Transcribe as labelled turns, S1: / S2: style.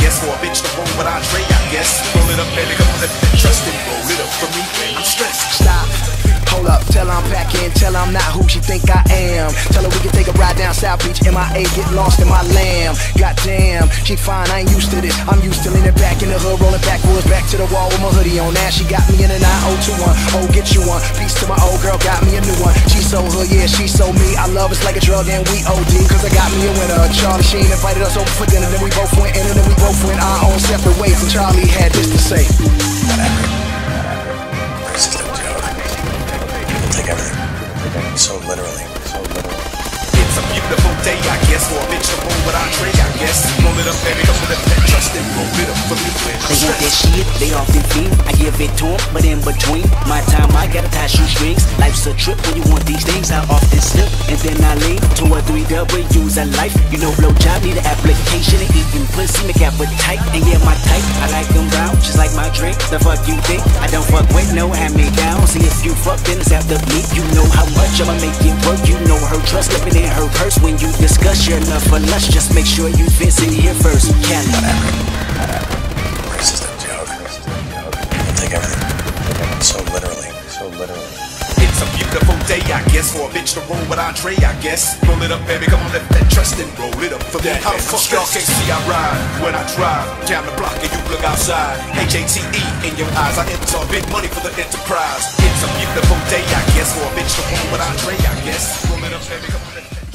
S1: guess. For a bitch to roll with Andre, I guess. Roll it up, baby, come on, trust and roll it up for me. I'm stressed.
S2: Stop. Hold up, tell her I'm packing, tell her I'm not who she think I am. Tell her we can take a ride down South Beach, MIA, get lost in my lamb. Goddamn, she fine, I ain't used to this. I'm used to leaning back in the hood, rolling backwards, back to the wall with my hoodie on. Now she got me in an 9021. Oh, get you one. Peace to my old girl, got me a new one. She so hood, yeah, she so me. I love it's like a drug and we OD. Cause I got me a winner. Charlie Sheen invited us over for dinner, then we both went in and Charlie had this to say.
S3: Just so literally. So literally.
S1: It's a beautiful day, I guess, or a miserable with Andre, I guess. Roll it up, baby, trust roll it up for me
S4: They hate that shit, they often think I give it to them, but in between my time, I gotta tie shoestrings. Life's a trip when you want these things, I often slip, and then I leave to a 3W problems in life. You know blowjob need an application And eating pussy. Make appetite And yeah, my type, I like them round Just like my drink, the fuck you think? I don't fuck with no hand-me-downs See if you fuck, then it's after me. You know how much I'ma make it work. You know her trust, living in her purse. When you discuss your love for lust Just make sure you visit here first, Kelly
S3: Racist joke. I take everything. So literally, so literally.
S1: Day, I guess, for a bitch to roll with Andre, I guess. Roll it up, baby, come on, let that trust and roll it up for that. How the fuck y'all can't see I ride when I drive down the block and you look outside? H-A-T-E in your eyes, I enter big money for the enterprise. It's a beautiful day, I guess, for a bitch to roll with Andre, I guess. Roll it up, baby, come on, let that